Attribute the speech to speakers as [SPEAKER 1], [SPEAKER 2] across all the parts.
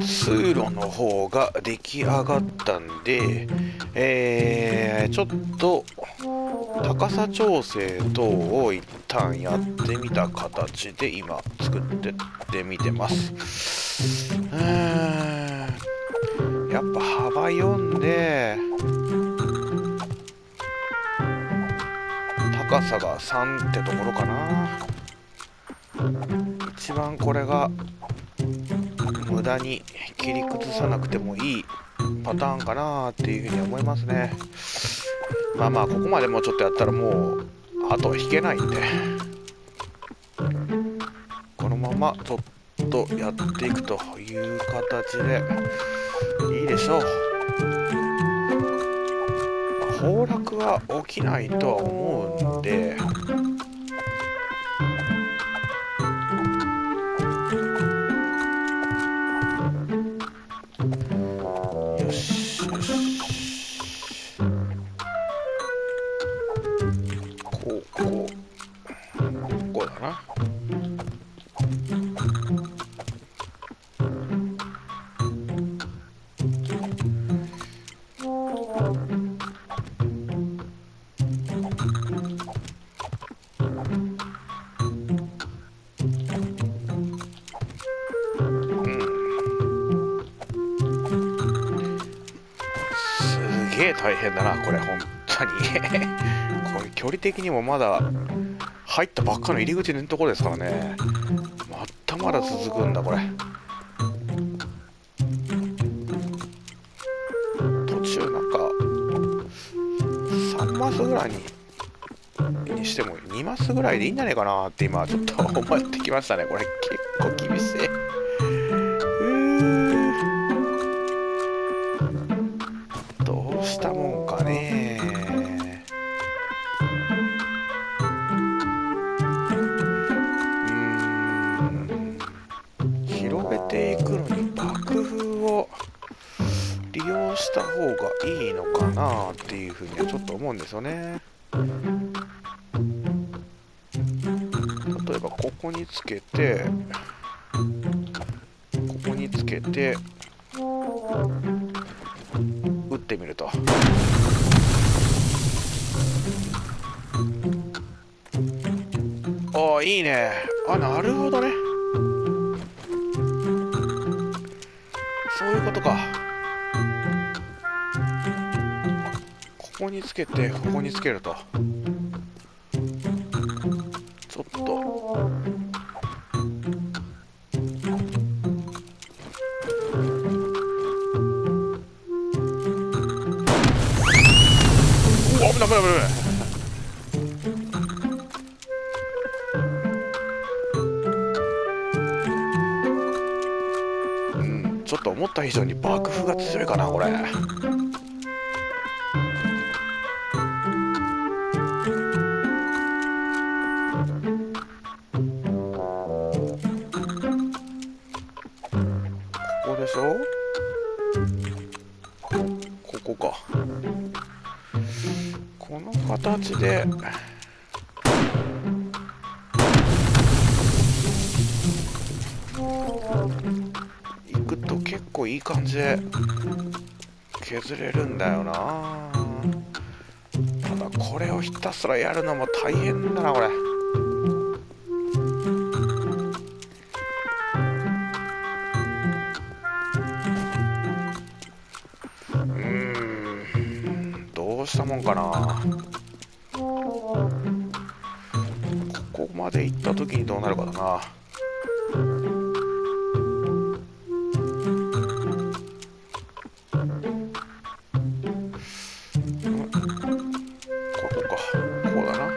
[SPEAKER 1] 通路の方が出来上がったんで、えー、ちょっと高さ調整等を一旦やってみた形で今作ってってみてます。うん。やっぱ幅4で高さが3ってところかな。一番これが無駄に切り崩さなくてもいいパターンかなっていうふうに思いますね。まあまあここまでもうちょっとやったらもうあとは引けないんで。このままちょっとやっていくという形で。いいでしょう、崩落は起きないとは思うんで。え大変だなこれ本当に。これ距離的にもまだ入ったばっかの入り口のところですからね。またまだ続くんだこれ。途中なんか3マスぐらいににしても2マスぐらいでいいんじゃないかなって今ちょっと思ってきましたね。これ結構厳しい。いいのかなっていうふうにはちょっと思うんですよね。例えばここにつけてここにつけて打ってみると。ああいいね。あなるほどね。につけてここにつけると。ちょっと。うわ危ない危ない危ない。うんちょっと思った以上に爆風が強いかなこれ。形で。いくと結構いい感じで削れるんだよな。ただこれをひたすらやるのも大変だなこれ。うーんどうしたもんかな。まで行った時にどうなるかだな。ここか。こうだな。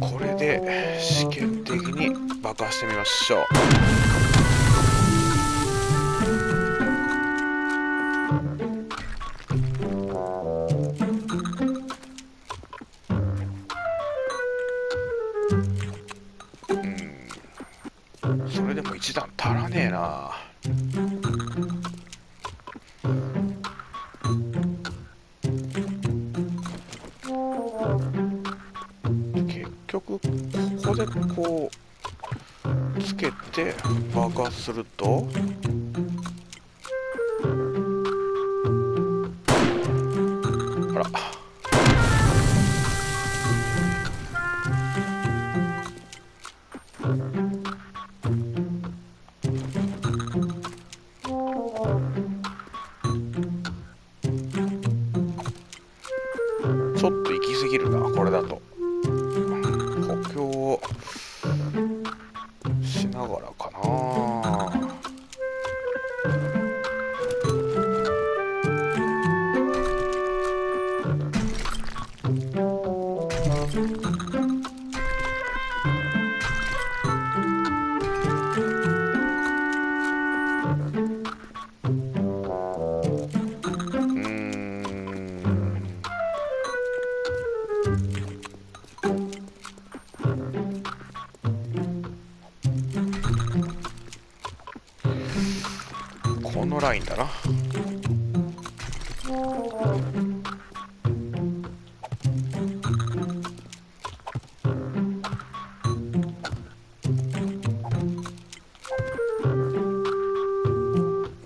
[SPEAKER 1] これで試験的に爆破してみましょう。も一段足らねえな。結局ここでこうつけて爆発すると。あら。Oh. なう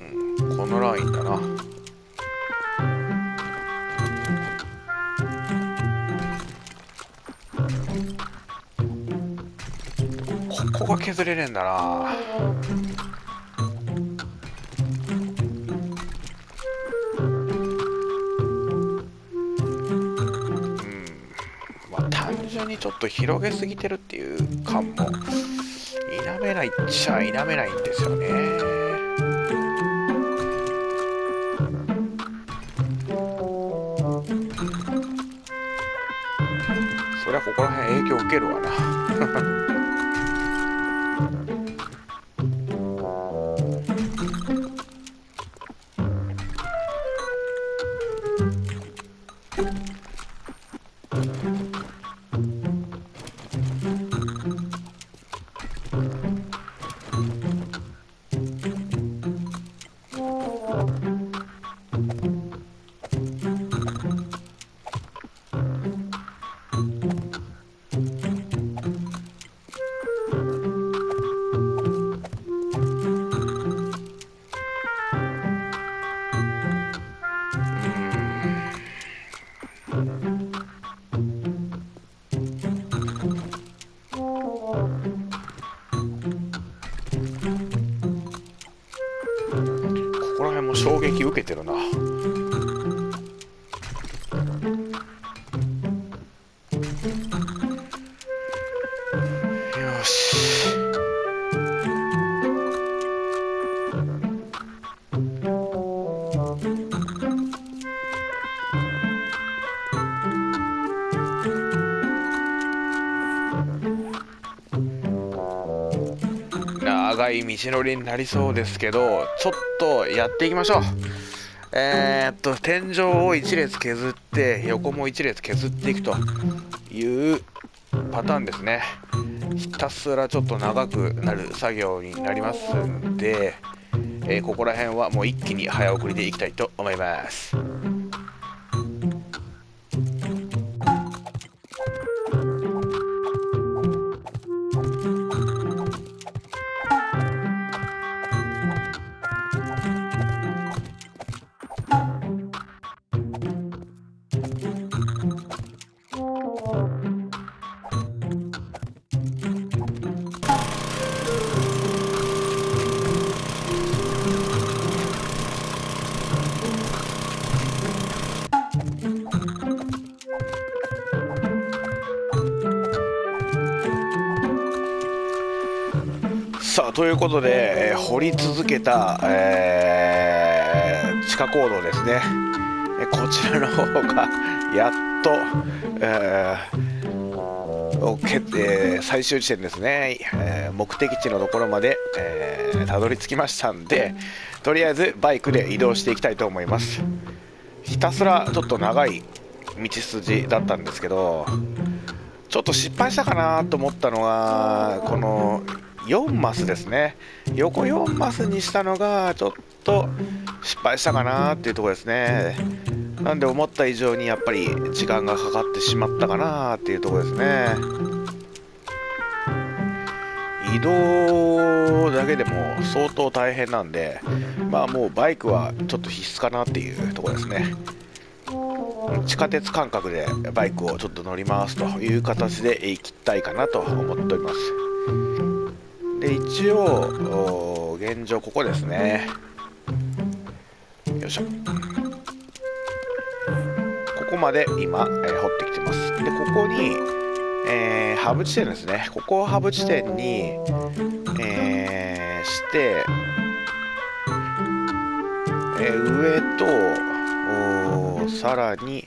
[SPEAKER 1] んこのラインだな。ここが削れねえんだな。ちょっと広げすぎてるっていう感も否めないっちゃ否めないんですよね。そりゃここら辺影響受けるわな。受けてるな。い道のりになりそうですけどちょっとやっていきましょう。えー、っと天井を1列削って横も1列削っていくというパターンですね。ひたすらちょっと長くなる作業になりますんで、えーここら辺はもう一気に早送りでいきたいと思います。ということで、えー掘り続けた、えー地下坑道ですね、えこちらの方がやっと、えーけえー最終地点ですね、えー目的地のところまで、えーたどり着きましたんでとりあえずバイクで移動していきたいと思います。ひたすらちょっと長い道筋だったんですけどちょっと失敗したかなと思ったのがこの4マスですね。横4マスにしたのがちょっと失敗したかなっていうところですね。なんで思った以上にやっぱり時間がかかってしまったかなっていうところですね。移動だけでも相当大変なんでまあもうバイクはちょっと必須かなっていうところですね。地下鉄感覚でバイクをちょっと乗りますという形で行きたいかなと思っております。で一応現状ここですね。よいしょ。ここまで今、えー、掘ってきてます。でここに、えー、ハブ地点ですね。ここをハブ地点に、えー、して、え上とさらに、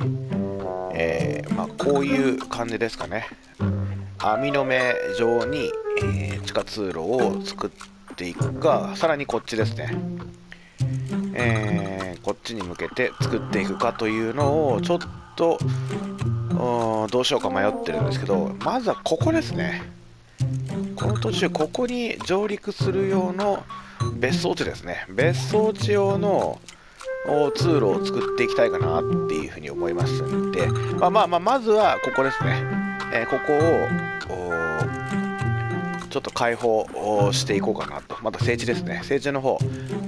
[SPEAKER 1] えまあ、こういう感じですかね。網の目状に、え地下通路を作っていくかさらにこっちですね。えー、こっちに向けて作っていくかというのをちょっとどうしようか迷ってるんですけどまずはここですね。この途中ここに上陸する用の別荘地ですね。別荘地用の通路を作っていきたいかなっていうふうに思いますんで、まあまあまあ、まずはここですね、えー、ここをちょっと解放していこうかなと。また政治ですね。政治の方、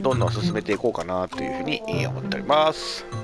[SPEAKER 1] どんどん進めていこうかなというふうに思っております。